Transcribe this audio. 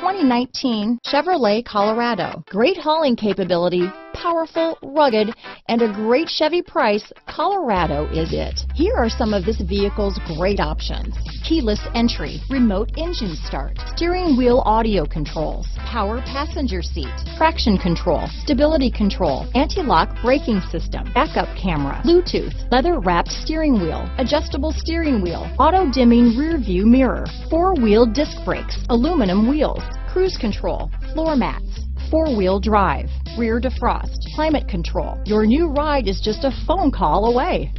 2019 Chevrolet Colorado. Great hauling capability, powerful, rugged, and a great Chevy price, Colorado is it. Here are some of this vehicle's great options. Keyless entry, remote engine start, steering wheel audio controls, power passenger seat, traction control, stability control, anti-lock braking system, backup camera, Bluetooth, leather wrapped steering wheel, adjustable steering wheel, auto dimming rear view mirror, four wheel disc brakes, aluminum wheels, cruise control, floor mats, four-wheel drive, rear defrost, climate control. Your new ride is just a phone call away.